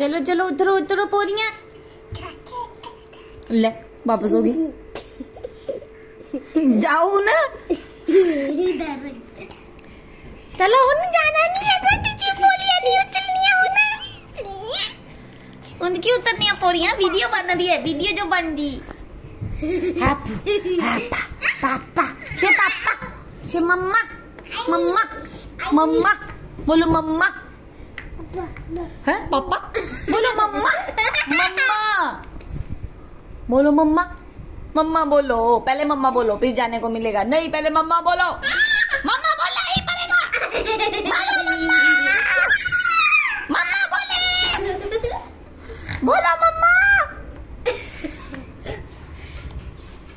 चलो चलो उधर उधर पोरियाँ। ले, वापस होगी। जाओ ना। चलो ਹੁਣ जाना नहीं है तो टीचर पोलियाँ नहीं उतरनी है ना उनकी उतरनी है पोरियाँ, वीडियो बन रही है, वीडियो जो बन दी पापा पापा से पापा से मम्मा मम्मा मम्मा, बोलो मम्मा। है पापा बोलो मम्मा मम्मा बोलो मम्मा मम्मा बोलो पहले मम्मा बोलो फिर जाने को मिलेगा नहीं पहले मम्मा बोलो मम्मा बोला ही पड़ेगा मम्मा बोले बोलो मम्मा